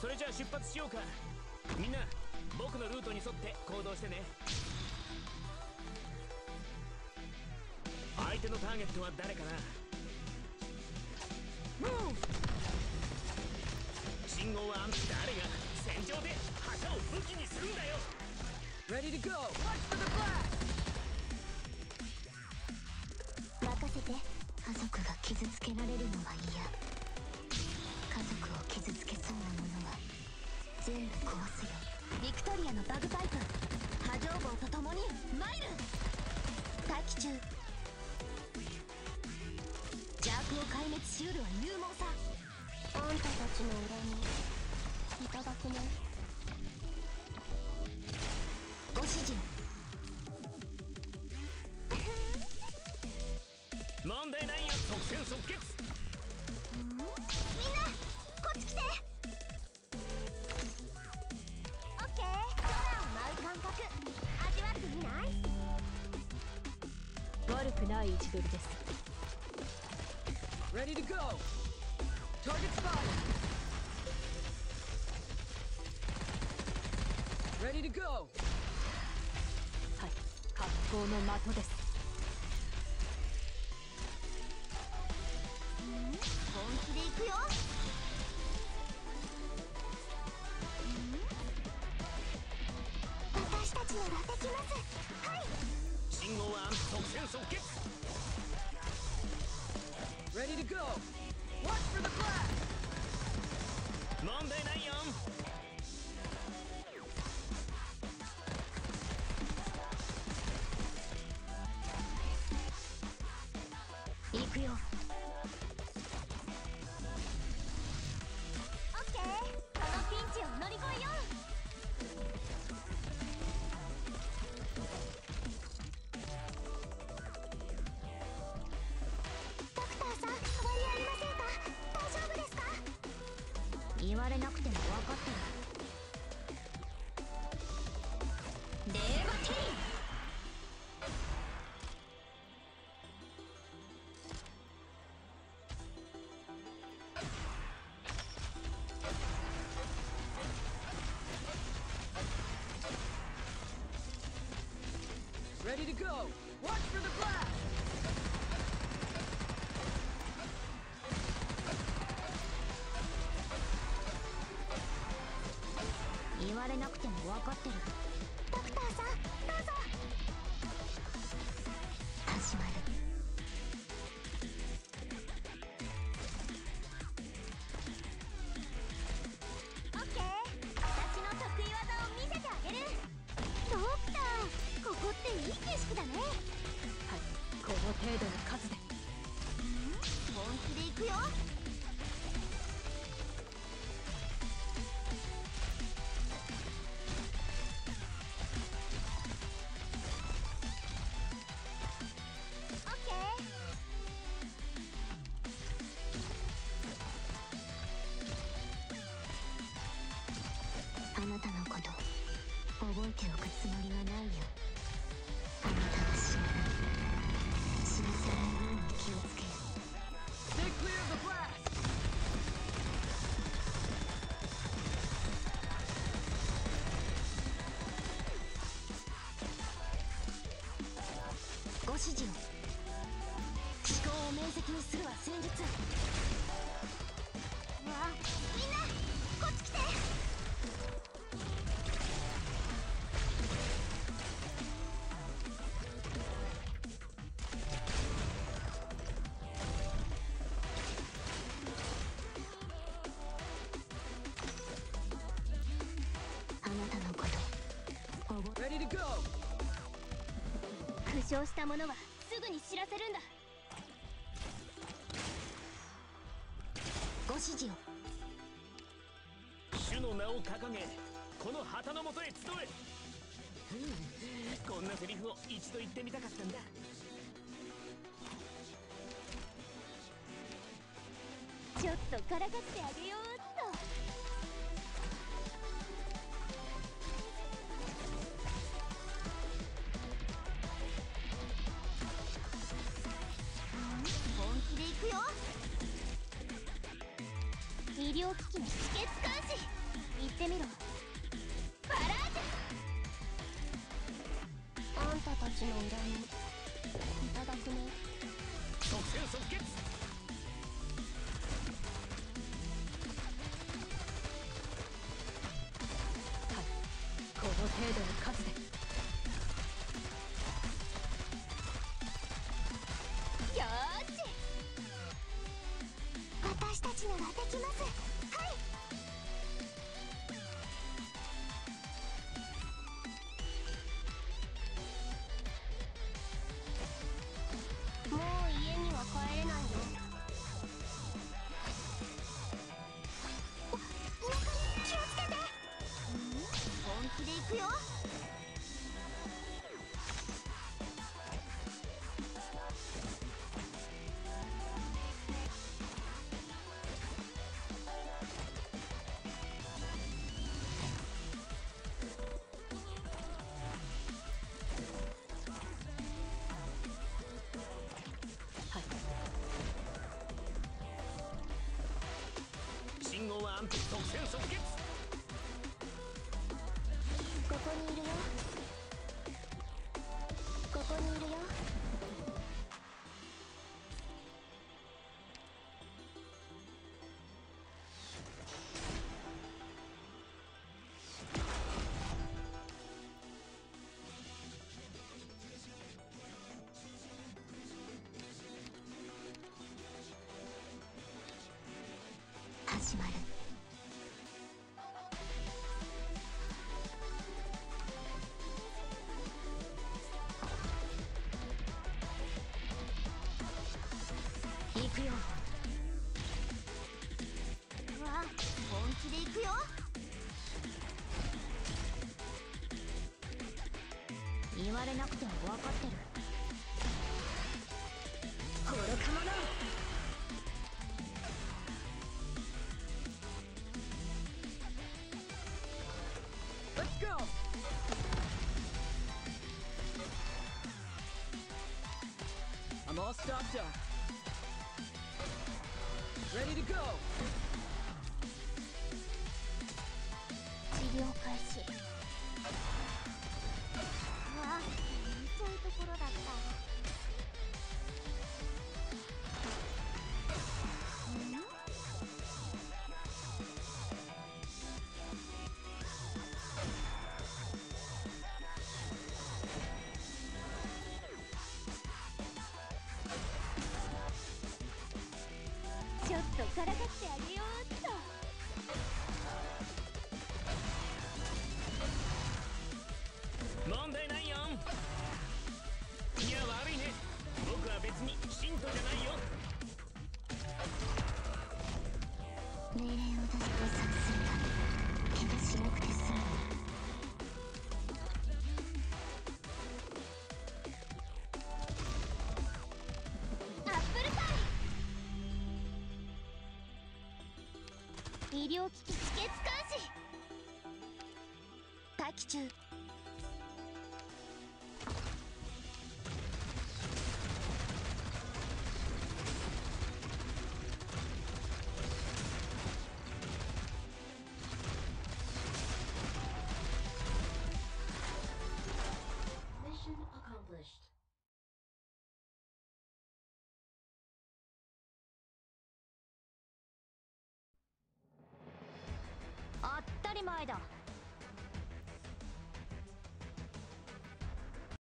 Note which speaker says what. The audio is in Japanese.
Speaker 1: それじゃあ出発しようか。みんな僕のルートに沿って行動してね。相手のターゲットは誰かな？信号は誰が戦場で旗を武器にするんだよ。
Speaker 2: Ready to go! Watch for the blast!
Speaker 3: 任せて家族が傷つけられるのは嫌家傷つけそうなものは全部壊すよビクトリアのバグパイプ波状棒と共にマイル待機中邪悪を壊滅しうるは勇猛さあんたたちの裏にいただくねご指示
Speaker 1: 問題ないよ即戦即決。
Speaker 3: っち来てオッケー空を舞う感覚味わってみない
Speaker 4: 悪くない位置取りでい格好の的です。
Speaker 3: 本気で行くよ。できますはい
Speaker 1: 信号は即戦即決
Speaker 2: Ready to go! Watch for the blast!
Speaker 1: 問題ないよ
Speaker 3: 言われなくても分かってる。
Speaker 4: 程度の数で。
Speaker 3: 本気で行くよ。指示を思考を明晰にするは戦術わあみんなこっち来てあなたのこと覚
Speaker 2: Ready to go!
Speaker 3: 負傷した者はすぐに知らせるんだ。ご指示を。
Speaker 1: 主の名を掲げこの旗のもとへ集え。うんこんなセリフを一度言ってみたかったんだ。
Speaker 3: ちょっとからかってあげよう
Speaker 5: 医療機器の止血監視。言ってみろ。バラージュ。あんたたちの恨み始まる。行くよ。うわ本気で行くよ。言われなくても分かってる。
Speaker 2: all stocked up. Ready to go!
Speaker 5: 治療開始 ちょっとからかってあげようっと。
Speaker 1: 問題ないよ。いや悪いね。僕は別に信徒じゃないよ。
Speaker 5: 命令療機器止血監視待機中当たり前だ